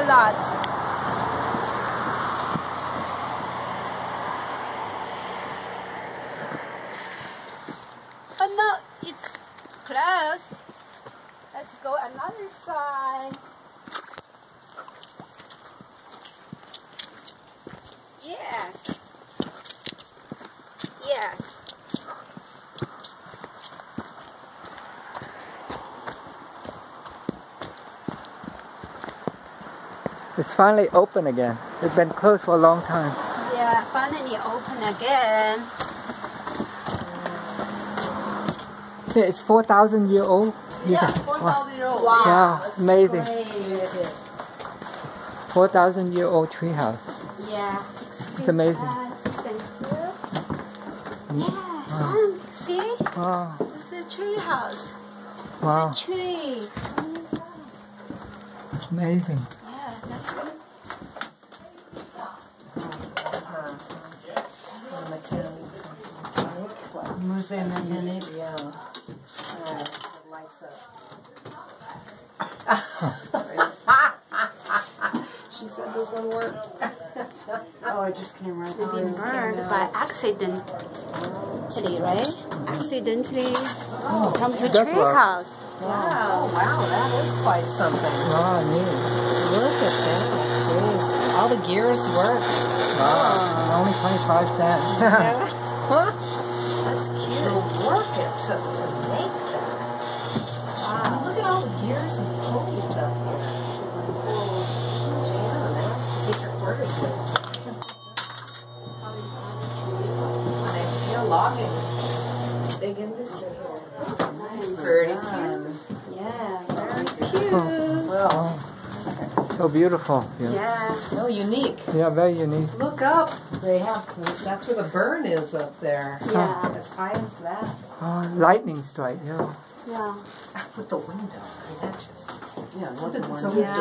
a lot. But no, it's closed. Let's go another side. It's finally open again. It's been closed for a long time. Yeah, finally open again. See, It's 4,000 year old. Yeah, 4,000 year old. Wow. Wow, amazing. 4,000 year old treehouse. Yeah. It's amazing. Thank you. Mm. Yeah. um, See? Wow. It's a tree house. Wow. It's a tree. Amazing. Yeah, that's right. Musée Mécanique, yeah. Alright, lights up. she said this one worked. oh, it just came right Being burned by accident. Accidentally, right? Accidentally oh. come to That's tree right. house. Oh, wow, that is quite something. Wow, neat. Look at that. Jeez. All the gears work. Wow. Oh. Only 25 cents. That's cute. the work it took to make that. Wow. Look at all the gears and pulleys up here. Jam, man. Get your quarters with. Yeah, logging. Big industry here. Pretty cute. Yeah, very cute. Well, so beautiful. Yeah. Yeah. no, unique. Yeah, very unique. Look up. They have, that's where the burn is up there. Yeah. As high as that. Oh, lightning strike, yeah. Yeah. With the window. That just, yeah, look at Yeah.